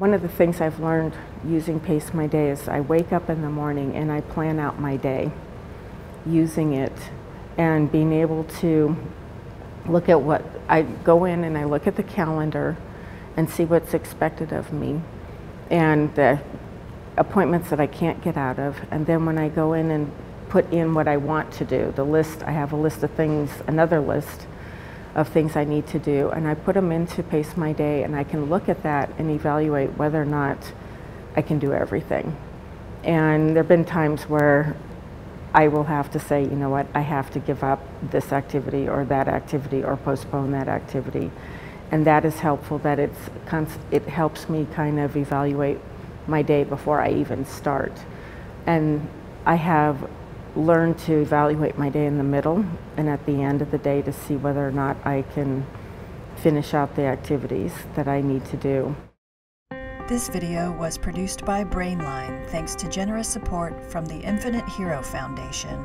One of the things I've learned using Pace My Day is I wake up in the morning and I plan out my day using it and being able to look at what I go in and I look at the calendar and see what's expected of me and the appointments that I can't get out of. And then when I go in and put in what I want to do, the list, I have a list of things, another list of things I need to do, and I put them in to Pace My Day, and I can look at that and evaluate whether or not I can do everything. And there have been times where I will have to say, you know what, I have to give up this activity or that activity or postpone that activity. And that is helpful that it's, it helps me kind of evaluate my day before I even start. And I have learn to evaluate my day in the middle and at the end of the day to see whether or not I can finish out the activities that I need to do. This video was produced by Brainline thanks to generous support from the Infinite Hero Foundation.